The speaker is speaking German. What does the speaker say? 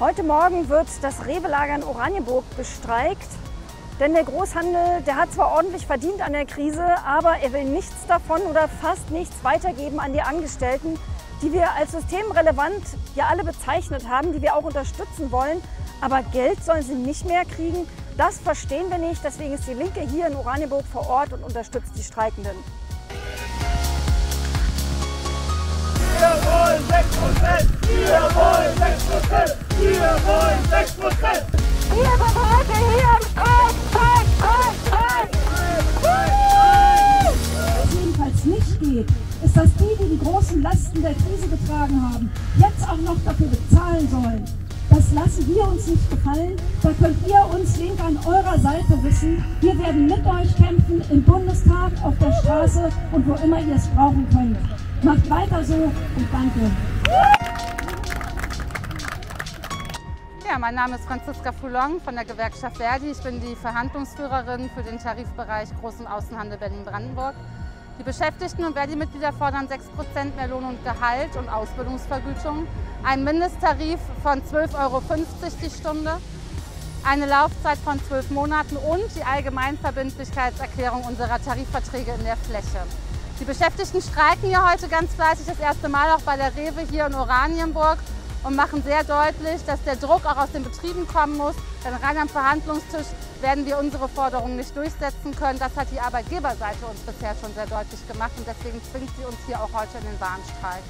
Heute Morgen wird das Rewe-Lager in Oranienburg bestreikt. Denn der Großhandel, der hat zwar ordentlich verdient an der Krise, aber er will nichts davon oder fast nichts weitergeben an die Angestellten, die wir als systemrelevant ja alle bezeichnet haben, die wir auch unterstützen wollen. Aber Geld sollen sie nicht mehr kriegen. Das verstehen wir nicht. Deswegen ist die Linke hier in Oranienburg vor Ort und unterstützt die Streikenden. Dass die, die die großen Lasten der Krise getragen haben, jetzt auch noch dafür bezahlen sollen. Das lassen wir uns nicht gefallen. Da könnt ihr uns Link an eurer Seite wissen. Wir werden mit euch kämpfen im Bundestag, auf der Straße und wo immer ihr es brauchen könnt. Macht weiter so und danke. Ja, mein Name ist Franziska Foulon von der Gewerkschaft Verdi. Ich bin die Verhandlungsführerin für den Tarifbereich Groß- und Außenhandel Berlin-Brandenburg. Die Beschäftigten und Verdi-Mitglieder fordern 6% mehr Lohn und Gehalt und Ausbildungsvergütung, einen Mindesttarif von 12,50 Euro die Stunde, eine Laufzeit von 12 Monaten und die Allgemeinverbindlichkeitserklärung unserer Tarifverträge in der Fläche. Die Beschäftigten streiken hier heute ganz fleißig, das erste Mal auch bei der Rewe hier in Oranienburg und machen sehr deutlich, dass der Druck auch aus den Betrieben kommen muss. Denn rein am Verhandlungstisch werden wir unsere Forderungen nicht durchsetzen können. Das hat die Arbeitgeberseite uns bisher schon sehr deutlich gemacht und deswegen zwingt sie uns hier auch heute in den Warnstreik.